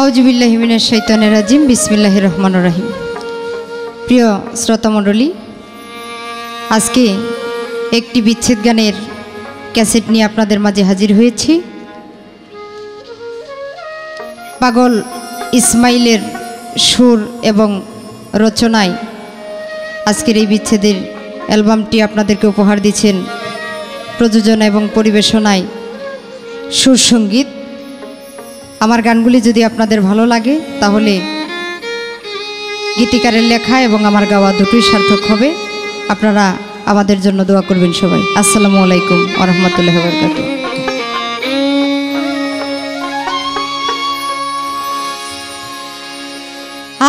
আউজবিল্লাহিমিনের শৈতানের রাজিম বিসমিল্লাহ রহমান রাহিম। প্রিয় শ্রোতামণ্ডলী, আজকে একটি বিচ্ছেদ গানের ক্যাসেট নিয়ে আপনাদের মাঝে হাজির হয়েছি। পাগল ইসমাইলের সুর এবং রচনায় আজকের এই বিচ্ছেদের অ্যালবামটি আপনাদেরকে উপহার দিচ্ছেন প্রযোজনা এবং পরিবেশনায় সুর সংগীত আমার গানগুলি যদি আপনাদের ভালো লাগে, তাহলে গীতিকারের লেখা এবং আমার গাওয়া দুটোই সার্থক হবে। আপনারা আমাদের জন্য দোয়া করবেন সবাই। আসসালামু আলাইকুম আরহামতুল্লাহ বরকাত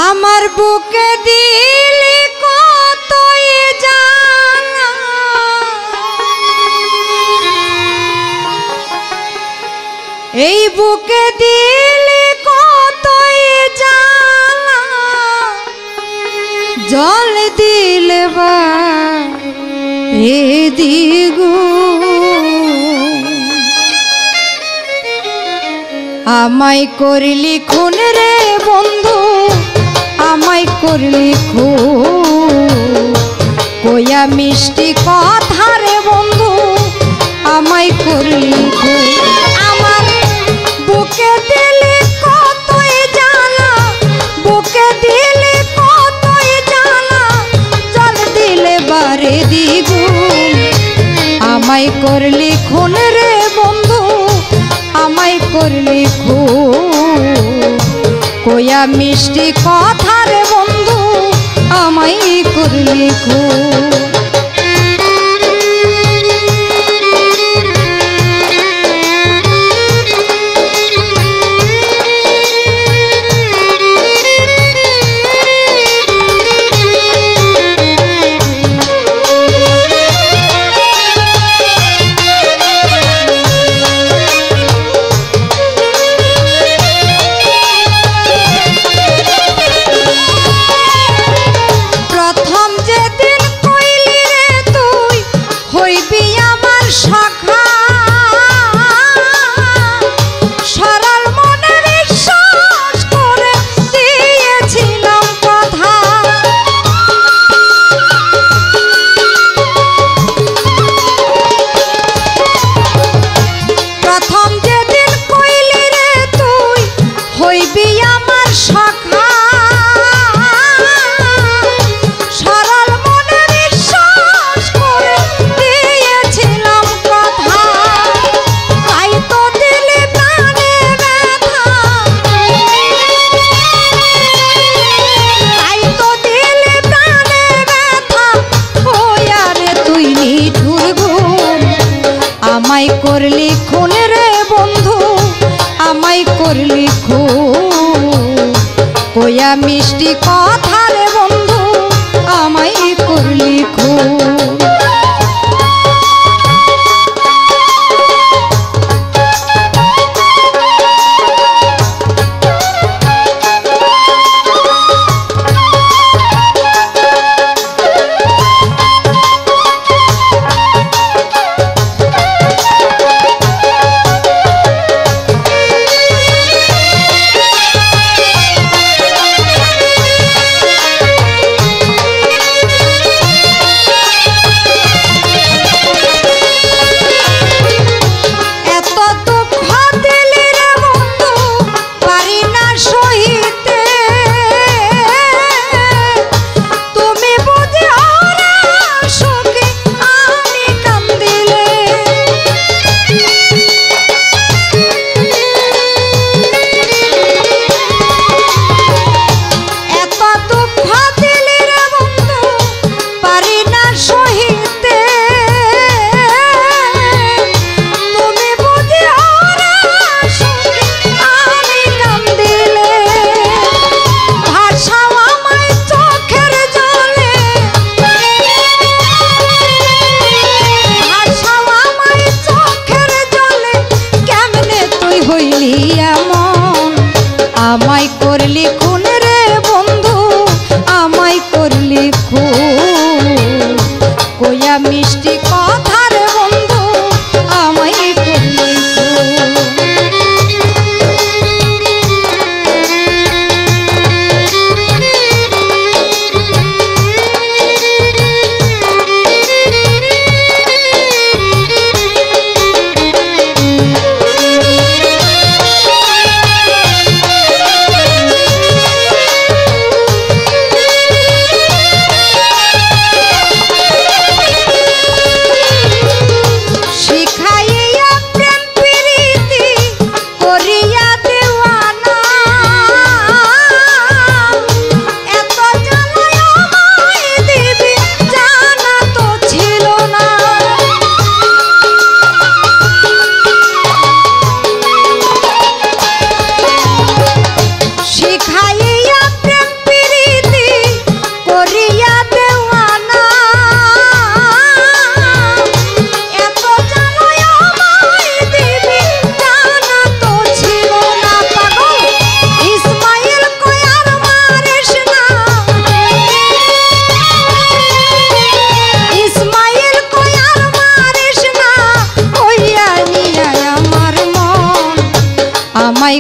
আমার বুকে দিলি জানা। এই বুকে জল দিলে বা এ দিগু। আমায় করলি খুন রে বন্ধু, আমায় করলি খুন। কইয়া মিষ্টি কথা রে বন্ধু, আমায় করলি খুন। করলি খুন রে বন্ধু, আমায় করলি খুন কোয়া মিষ্টি কথা রে বন্ধু, আমায় করলি খুন আমার করলি খুন রে বন্ধু আমায় করলি খুন। কোয়া মিষ্টি কথা Ay,